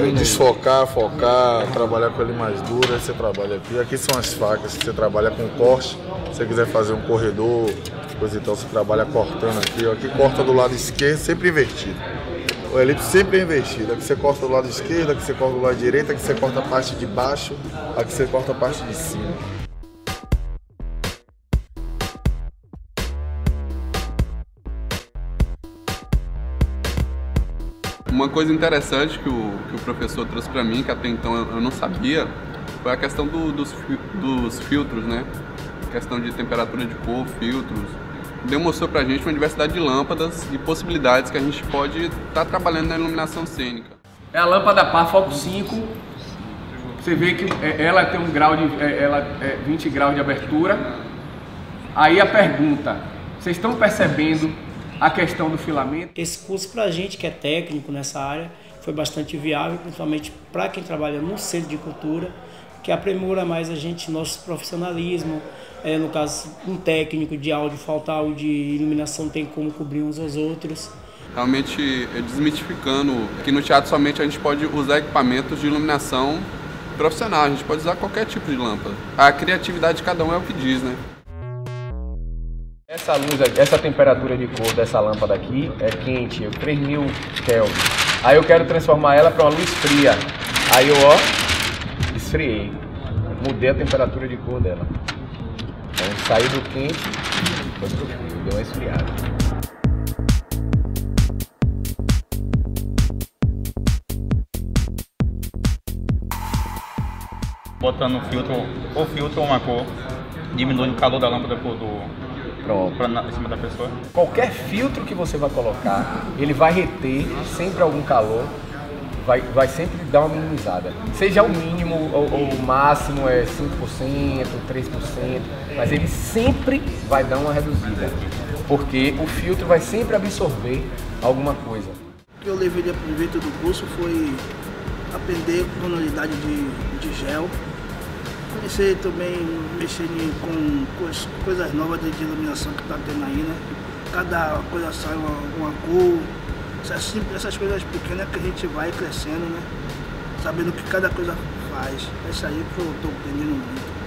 É, desfocar, focar, trabalhar com ele mais duro, aí você trabalha aqui. Aqui são as facas, você trabalha com corte. Se você quiser fazer um corredor, coisa então, você trabalha cortando aqui. Aqui corta do lado esquerdo, sempre invertido. O elipse sempre é invertido. Aqui você corta do lado esquerdo, aqui você corta do lado direito, aqui você corta a parte de baixo, aqui você corta a parte de cima. Uma coisa interessante que o, que o professor trouxe para mim, que até então eu não sabia, foi a questão do, dos, dos filtros, né? A questão de temperatura de cor, filtros. Demonstrou pra gente uma diversidade de lâmpadas e possibilidades que a gente pode estar tá trabalhando na iluminação cênica. É a lâmpada par Foco 5. Você vê que é, ela tem um grau de é, ela é 20 graus de abertura. Aí a pergunta, vocês estão percebendo a questão do filamento. Esse curso para a gente que é técnico nessa área foi bastante viável, principalmente para quem trabalha no centro de cultura, que aprimora mais a gente, nosso profissionalismo. É, no caso, um técnico de áudio, falta áudio de iluminação, tem como cobrir uns aos outros. Realmente é desmitificando que no teatro somente a gente pode usar equipamentos de iluminação profissional, a gente pode usar qualquer tipo de lâmpada. A criatividade de cada um é o que diz, né? Essa luz, essa temperatura de cor dessa lâmpada aqui é quente, 3000 Kelvin. Aí eu quero transformar ela para uma luz fria. Aí eu, ó, esfriei. Mudei a temperatura de cor dela. Então saiu do quente, foi pro frio, deu uma esfriada. Botando o filtro, ou filtro ou uma cor, diminuindo o calor da lâmpada por do Pronto. Pra, em cima da pessoa? Qualquer filtro que você vai colocar, ele vai reter sempre algum calor, vai, vai sempre dar uma minimizada. Seja o mínimo ou, o máximo é 5%, 3%, mas ele sempre vai dar uma reduzida. Porque o filtro vai sempre absorver alguma coisa. O que eu levei de aproveito do curso foi aprender tonalidade de, de gel, Comecei também mexendo com coisas novas de iluminação que está tendo aí, né? Cada coisa sai uma, uma cor, essas, essas coisas pequenas que a gente vai crescendo, né? Sabendo que cada coisa faz. É isso aí que eu estou aprendendo muito.